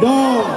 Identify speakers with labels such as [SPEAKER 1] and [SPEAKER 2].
[SPEAKER 1] bom.